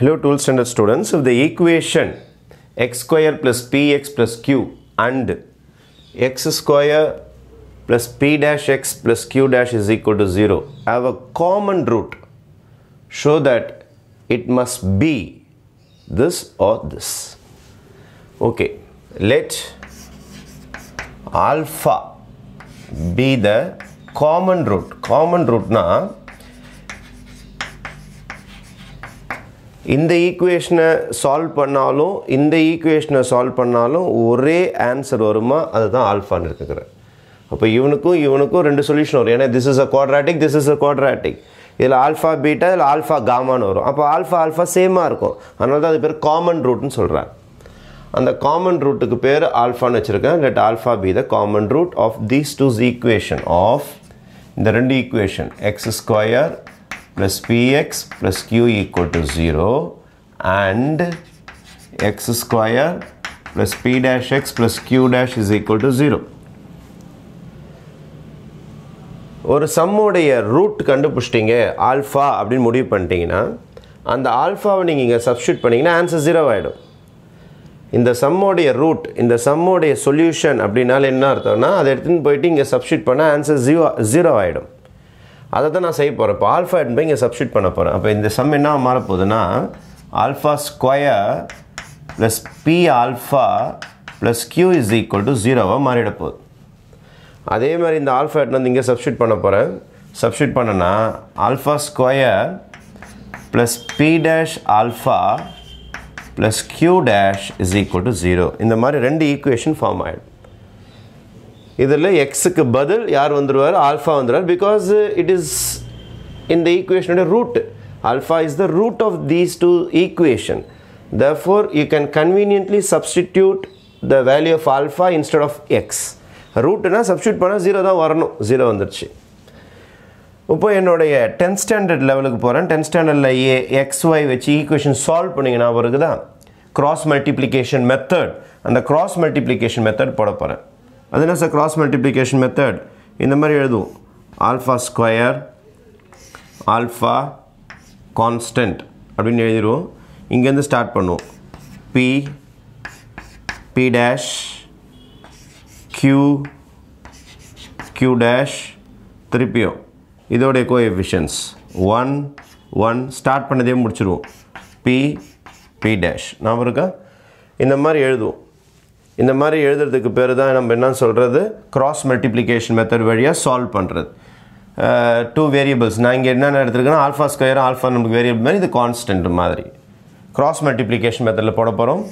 Hello 12th standard students. If the equation x square plus px plus q and x square plus p dash x plus q dash is equal to 0 have a common root, show that it must be this or this. Okay, let alpha be the common root. Common root na இந்த ஈக்குவேஷனை solve பண்ணாலும் இந்த ஈக்குவேஷனை solve பண்ணாலும் ஒரே answer வருமா? அதுதான் ஆல்ஃபான்னு இருக்குக்கிறேன் அப்போ இவனுக்கும் இவனுக்கும் ரெண்டு சொல்யூஷன் வரும். ஏன்னா this is a quadratic this is a quadratic இதில் ஆல்ஃபா பீட்டா இதில் ஆல்ஃபா காமான்னு வரும். அப்போ ஆல்ஃபா ஆல்ஃபா சேமாக இருக்கும். அதனால தான் அது பேர் காமன் ரூட்னு சொல்கிறாங்க அந்த காமன் ரூட்டுக்கு பேர் ஆல்ஃபான்னு வச்சுருக்கேன். Let alpha be the common root of these two equation of இந்த ரெண்டு equation x square plus px plus q equal to 0 and x square plus p dash x plus q dash is equal to 0 ஒரு சம்முடைய root கண்டுபிடிச்சிட்டிங்க alpha அப்படின்னு முடிவு பண்ணிட்டீங்கன்னா அந்த ஆல்ஃபாவை நீங்கள் இங்கே substitute பண்ணிங்கன்னா ஆன்சர் ஜீரோ ஆகிடும் இந்த சம்மோடைய ரூட் இந்த சம்முடைய சொல்யூஷன் அப்படின்னால என்ன அர்த்தம்னா அதை எடுத்துன்னு போயிட்டு இங்கே சப்ஸ்டியூட் பண்ணால் ஆன்சர் ஜீரோ ஜீரோ ஆகிடும் அதை தான் நான் செய்ய போகிறேன் இப்போ ஆல்ஃபா எடுத்து போய் இங்கே சப்ஸ்டியூட் பண்ண போகிறேன் அப்போ இந்த சம் என்ன மாறப்போகுதுன்னா alpha square plus p alpha plus q is equal to ஜீரோவாக மாறிட போகுது. அதே மாதிரி இந்த ஆல்ஃபா எடுத்து வந்து இங்கே சப்ஸ்டியூட் பண்ண போகிறேன் சப்ஸ்டியூட் பண்ணனா alpha square plus p dash alpha plus q dash is equal to zero இந்த மாதிரி ரெண்டு ஈக்குவேஷன் ஃபார்ம் ஆகிடும் இதில் எக்ஸுக்கு பதில் யார் வந்துடுவார் ஆல்ஃபா வந்துடுவார் பிகாஸ் இட் இஸ் இந்த ஈக்குவேஷனோட root alpha is the root of these two equation therefore you can conveniently substitute the value of alpha instead of x. ரூட்னா சப்ஸ்டியூட் பண்ணால் ஜீரோ தான் வரணும். ஜீரோ வந்துடுச்சு இப்போ என்னுடைய டென்த் ஸ்டாண்டர்ட் லெவலுக்கு போகிறேன் டென்த் ஸ்டாண்டர்டில் ஏ எக்ஸ் ஒய் வச்சு ஈக்குவேஷன் சால்வ் பண்ணிங்கன்னா அவருக்கு தான் க்ராஸ் மல்டிப்ளிகேஷன் மெத்தட் அந்த க்ராஸ் மல்டிப்ளிகேஷன் மெத்தட் போட போகிறேன் அது என்ன சார் க்ராஸ் மல்டிப்ளிகேஷன் மெத்தட் இந்த மாதிரி எழுதுவோம். ஆல்ஃபா ஸ்கொயர் ஆல்ஃபா கான்ஸ்டன்ட் அப்படின்னு எழுதிடுவோம். இங்கேருந்து ஸ்டார்ட் பண்ணுவோம். P p dash q q dash திருப்பியும். இதோடைய கோஎஃபிஷியன்ஸ் ஒன் ஒன் ஸ்டார்ட் பண்ணதே முடிச்சிடுவோம். பி பி டேஷ் நாம் இருக்கா? இந்த மாதிரி எழுதுவோம். இந்த மாதிரி எழுதுறதுக்கு பேர் தான் நம்ம என்ன சொல்கிறது கிராஸ் மல்டிப்ளிகேஷன் மெத்தட் வழியாக சால்வ் பண்ணுறது டூ வேரியபிள்ஸ் நான் இங்கே என்னென்ன எடுத்துருக்கேன்னா ஆல்ஃபா ஸ்கொயர் ஆல்ஃபா நமக்கு வேரியபிள் மாதிரி இது கான்ஸ்டன்ட் மாதிரி. க்ராஸ் மல்டிப்ளிகேஷன் மெத்தடில் போட போகிறோம்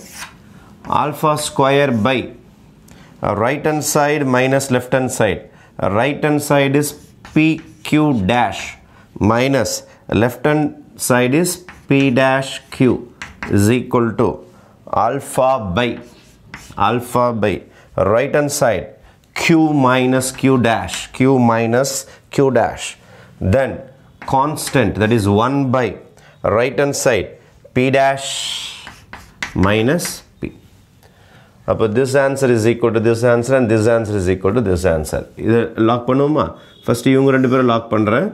alpha square by right hand side minus left hand side right hand side is p q dash minus left hand side is p dash q is equal to alpha by. Alpha by right hand side q minus q dash q minus q dash then constant that is 1 by right hand side p dash minus p அப்போ this answer is equal to this answer and this answer is equal to this answer இதை lock பண்ணுவோமா first இவங்க ரெண்டு பேரும் lock பண்ணுறேன்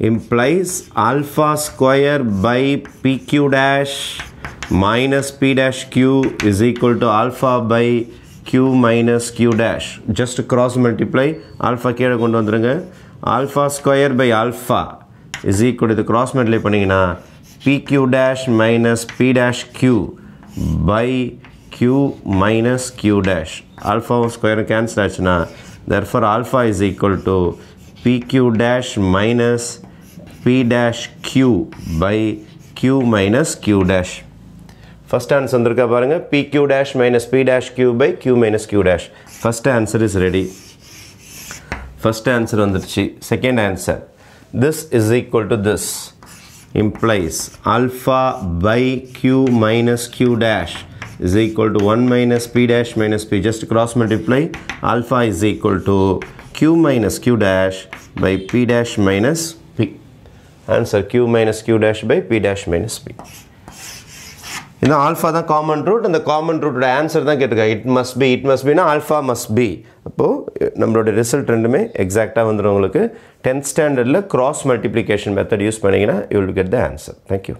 implies alpha square by pq dash minus p dash q is equal to alpha by q minus q dash just cross multiply alpha கீழே கொண்டு வந்துருங்க alpha square by alpha is equal to இது cross multiply பண்ணிங்கன்னா pq dash minus p dash q by q minus q dash alpha square cancel ஆச்சுன்னா therefore alpha is equal to pq dash minus p dash q by q minus q dash first answer வந்திருக்கா பாருங்க pq dash minus p dash q by q minus q dash first answer is ready first answer வந்துடுச்சு second answer this is equal to this implies alpha by q minus q dash is equal to 1 minus p dash minus p just cross multiply alpha is equal to q minus q dash by p dash minus p answer q minus q dash by p dash minus p இந்த alpha தான் common root அந்த common ரூட்டோட answer தான் கேட்டிருக்காங்க it must be it must Bina alpha must be அப்போது நம்மளோட result ரெண்டுமே எக்ஸாக்டாக வந்துடும் உங்களுக்கு. டென்த் ஸ்டாண்டர்டில் கிராஸ் மல்டிப்ளிகேஷன் மெத்தட் யூஸ் பண்ணிங்கன்னா you will get the answer thank you